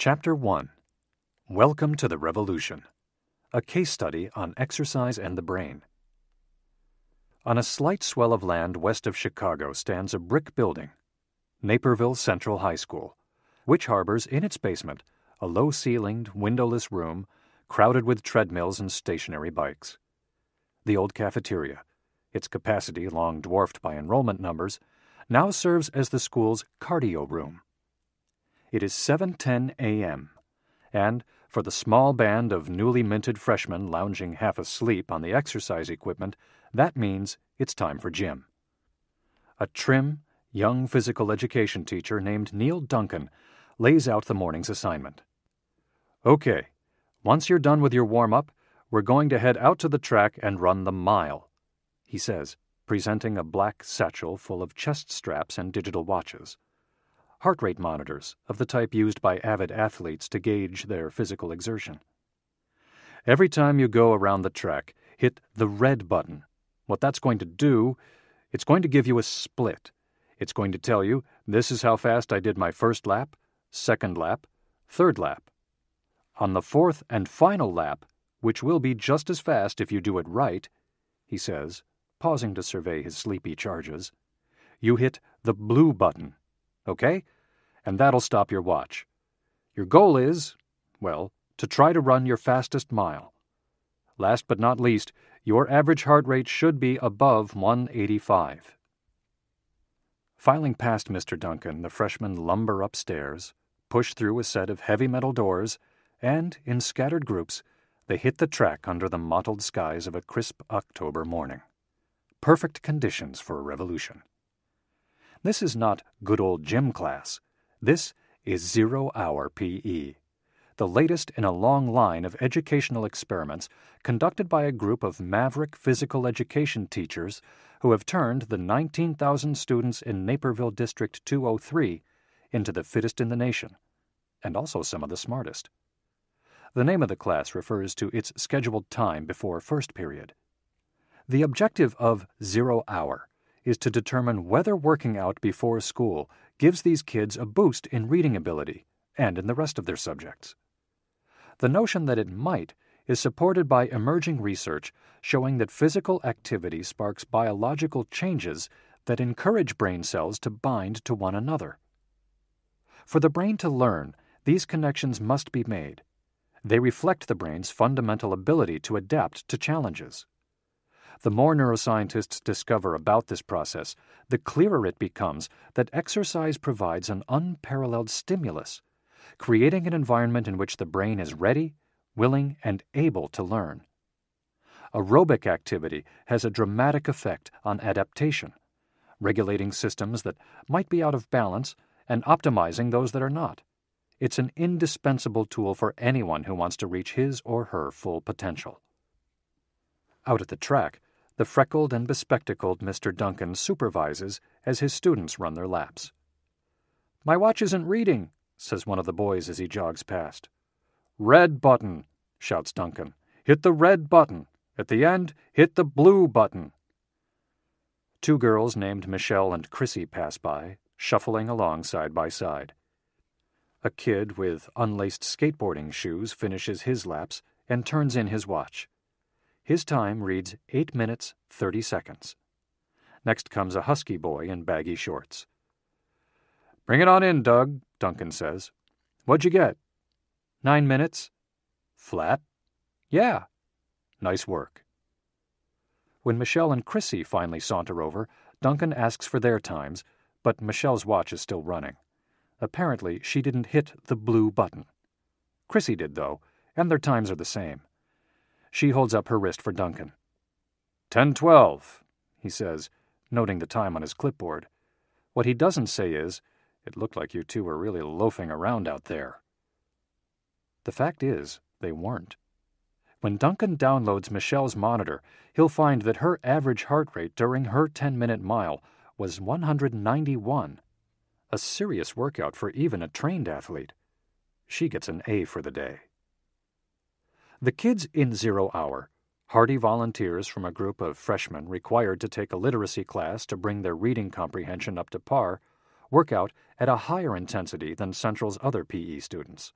Chapter 1 Welcome to the Revolution A Case Study on Exercise and the Brain. On a slight swell of land west of Chicago stands a brick building, Naperville Central High School, which harbors in its basement a low ceilinged, windowless room crowded with treadmills and stationary bikes. The old cafeteria, its capacity long dwarfed by enrollment numbers, now serves as the school's cardio room. It is 7:10 a.m., and for the small band of newly minted freshmen lounging half asleep on the exercise equipment, that means it's time for gym. A trim, young physical education teacher named Neil Duncan lays out the morning's assignment. Okay, once you're done with your warm up, we're going to head out to the track and run the mile, he says, presenting a black satchel full of chest straps and digital watches. Heart rate monitors of the type used by avid athletes to gauge their physical exertion. Every time you go around the track, hit the red button. What that's going to do, it's going to give you a split. It's going to tell you this is how fast I did my first lap, second lap, third lap. On the fourth and final lap, which will be just as fast if you do it right, he says, pausing to survey his sleepy charges, you hit the blue button. Okay? And that'll stop your watch. Your goal is, well, to try to run your fastest mile. Last but not least, your average heart rate should be above 185. Filing past Mr. Duncan, the freshmen lumber upstairs, push through a set of heavy metal doors, and, in scattered groups, they hit the track under the mottled skies of a crisp October morning. Perfect conditions for a revolution. This is not good old gym class. This is Zero Hour PE, the latest in a long line of educational experiments conducted by a group of maverick physical education teachers who have turned the 19,000 students in Naperville District 203 into the fittest in the nation, and also some of the smartest. The name of the class refers to its scheduled time before first period. The objective of Zero Hour is to determine whether working out before school gives these kids a boost in reading ability and in the rest of their subjects. The notion that it might is supported by emerging research showing that physical activity sparks biological changes that encourage brain cells to bind to one another. For the brain to learn, these connections must be made. They reflect the brain's fundamental ability to adapt to challenges. The more neuroscientists discover about this process, the clearer it becomes that exercise provides an unparalleled stimulus, creating an environment in which the brain is ready, willing, and able to learn. Aerobic activity has a dramatic effect on adaptation, regulating systems that might be out of balance and optimizing those that are not. It's an indispensable tool for anyone who wants to reach his or her full potential. Out at the track, the freckled and bespectacled Mr. Duncan supervises as his students run their laps. My watch isn't reading, says one of the boys as he jogs past. Red button, shouts Duncan. Hit the red button. At the end, hit the blue button. Two girls named Michelle and Chrissy pass by, shuffling along side by side. A kid with unlaced skateboarding shoes finishes his laps and turns in his watch. His time reads 8 minutes 30 seconds. Next comes a husky boy in baggy shorts. Bring it on in, Doug, Duncan says. What'd you get? Nine minutes. Flat? Yeah. Nice work. When Michelle and Chrissy finally saunter over, Duncan asks for their times, but Michelle's watch is still running. Apparently, she didn't hit the blue button. Chrissy did, though, and their times are the same. She holds up her wrist for Duncan. Ten twelve, he says, noting the time on his clipboard. What he doesn't say is, it looked like you two were really loafing around out there. The fact is, they weren't. When Duncan downloads Michelle's monitor, he'll find that her average heart rate during her 10 minute mile was 191 a serious workout for even a trained athlete. She gets an A for the day. The kids in Zero Hour, hardy volunteers from a group of freshmen required to take a literacy class to bring their reading comprehension up to par, work out at a higher intensity than Central's other PE students.